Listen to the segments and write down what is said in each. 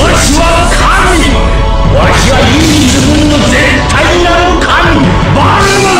神。わしは唯一無二の絶対なる神。バルマ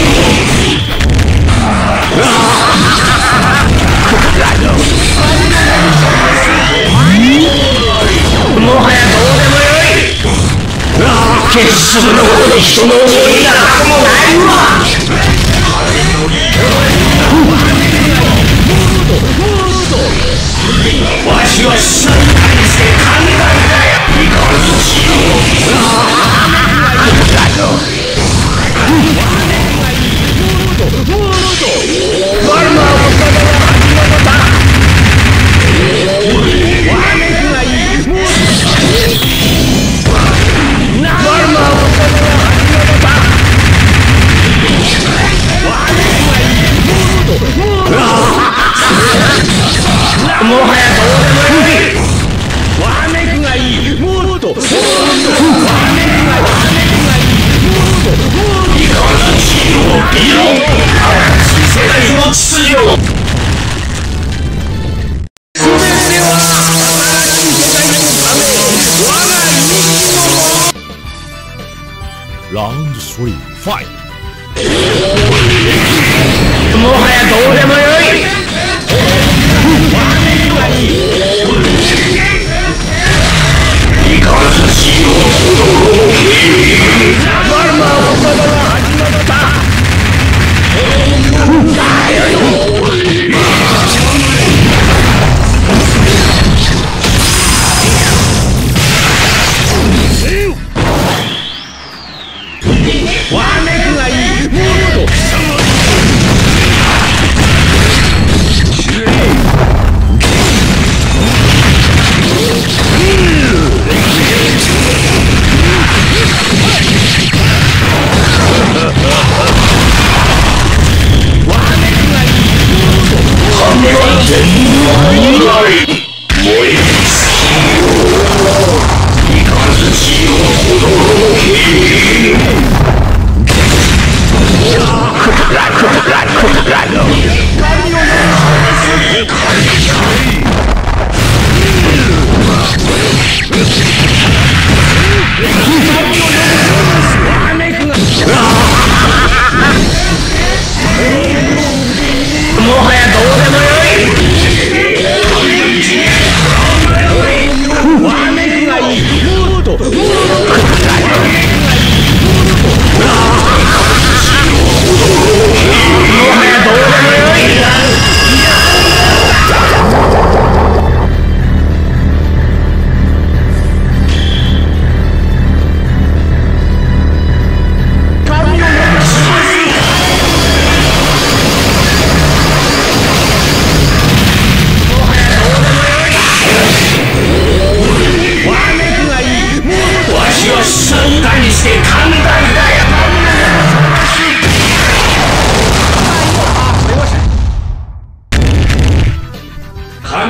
決するのほど人の思いなどもないわ。ラウンド3ファイト。もはやどうでもよい。Let's go.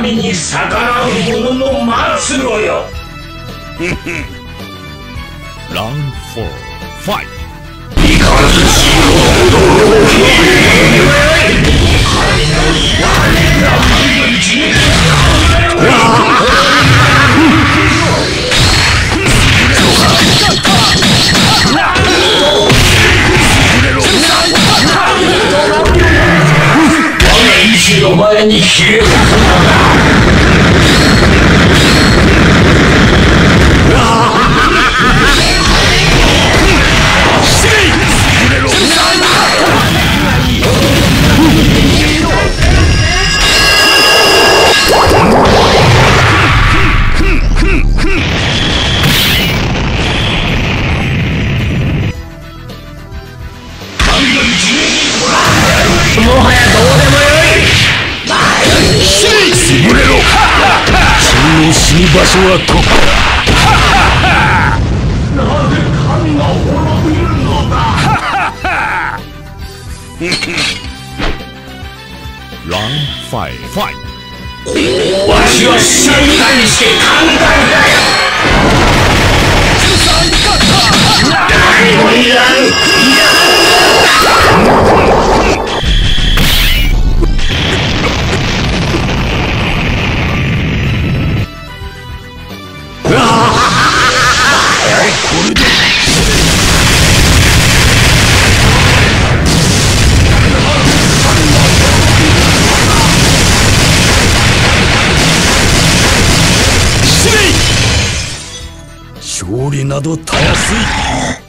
神に逆らう者の末路よ。ラウンド4ファイトお前にひれ伏すもの死に場所はここだなぜ神が滅びるのだ Round 5 fight. わしは死者以外にして簡単だよ何もいらんいらんなどたやすい。